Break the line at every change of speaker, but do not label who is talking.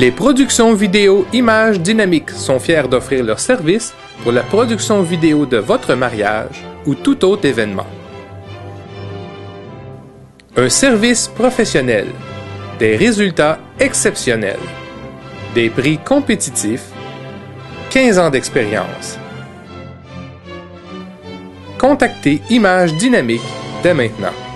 Les productions vidéo Images Dynamiques sont fiers d'offrir leurs services pour la production vidéo de votre mariage ou tout autre événement. Un service professionnel, des résultats exceptionnels, des prix compétitifs, 15 ans d'expérience. Contactez Images Dynamiques dès maintenant.